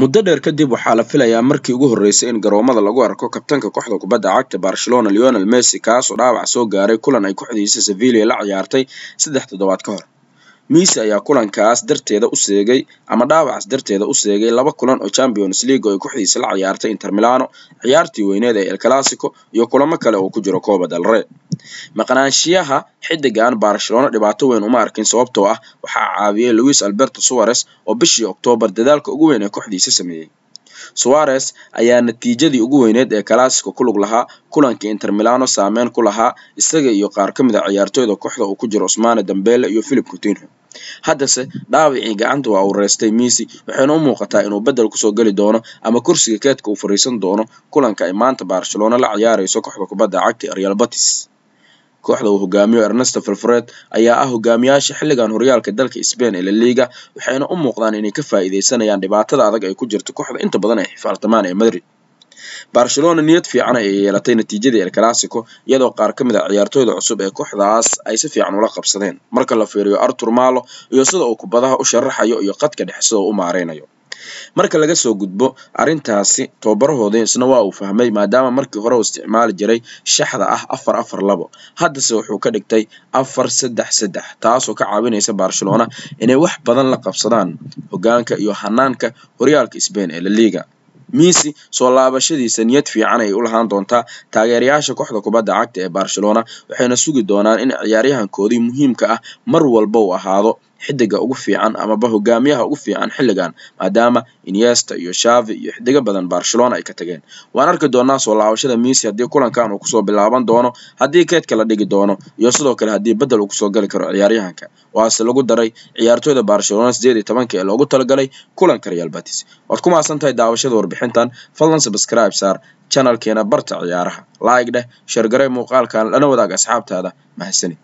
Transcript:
muddo dheer kadib waxaa la filayaa markii ugu horreysay in garoomada lagu arko kabtanka kooxda kubadda cagta barcelona leonel messi kaasoo dhaawac soo gaaray kulan ay kooxdiisa sevilla la ciyaartay saddex toddobaad ka hor messi ayaa kulankaas darteeda u seegay ama dhaawacaas darteeda u seegay laba kulan oo champions league oo ay kooxdiisa la ciyaartay inter milano ciyaartii weyneed ee el clasico iyo kulamo kale oo ku jiro coba del rey. Maqnaanshiyaha xidigan barcelona dhibaato weyn uma arkin sababtoo ah waxaa caawiyey louis alberto suarez oo bishii oktoobar dadaalka ugu weyn ee kooxdiisa sameeyey suarez ayaa natiijadii ugu weyneed ee clasico ku lug lahaa kulankii inter milano saameyn ku lahaa isaga iyo qaar ka mid a ciyaartooyda kooxda uu ku jiro usmane dambele iyo philip coutinho haddase dhaawacii gacanta waa uu reystay messi waxayna u muuqataa inuu bedel ku soo geli doono ama kursiga keedka uu fariisan doono kulanka ay maanta barcelona la ciyaarayso kooxda kubadda cagta real batis kooxda uu hogaamiyo ernesto filfred ayaa ah hogaamiyaasha xilligan horyaalka dalka spain ee la liga waxayna u muuqdaan inay ka faa'iideysanayaan dhibaatada adag ay ku jirto kooxda inta badan ay xifaaltamaan ee madrid barcelona niyad fiican ay yeelatay natiijadii el clasico iyadoo qaar ka mid a ciyaartooyda cusub ee kooxdaas ay si fiican ula qabsadeen. Marka la fiiriyo artur malo iyo sida uu kubadaha u sharaxayo iyo qadka dhexe sida u maareynayo. Marka laga soo gudbo arrintaasi tababarahoodii isna waa uu fahmay maadaama markii hore uu isticmaali jiray shaxda ah afar afar labo. Haddase wuxuu ka dhigtay afar saddex saddex taasoo ka caawinaysa barcelona inay wax badan la qabsadaan hogaanka iyo hanaanka horyaalka spain ee la liga messi soo laabashadiisa niyad fiican ay u lahaan doontaa taageerayaasha kooxda kubadda cagta ee barcelona waxayna sugi doonaan in ciyaaryahankoodii muhiimka ah mar walba uu ahaado xidiga ugu fiican amaba hogaamiyaha ugu fiican xilligan maadaama iniesta iyo shavi iyo xidigo badan barcelona ay ka tageen waan arki doonaa soo laabashada messi haddii kulankan uu kusoo bilaaban doono haddii keedka la dhigi doono iyo sidoo kale haddii bedel uu kusoo gali karo ciyaaryahanka waase lagu daray ciyaartooyda barcelona sideed iyo tobanka ee loogu talagalay kulanka real batis waad ku maasan tahay daawashada warbixintan fadlan subscribe saar channelkeena barta ciyaaraha like dheh sheergarey muuqaalkan lana wadaag asxaabtaada mahadsanid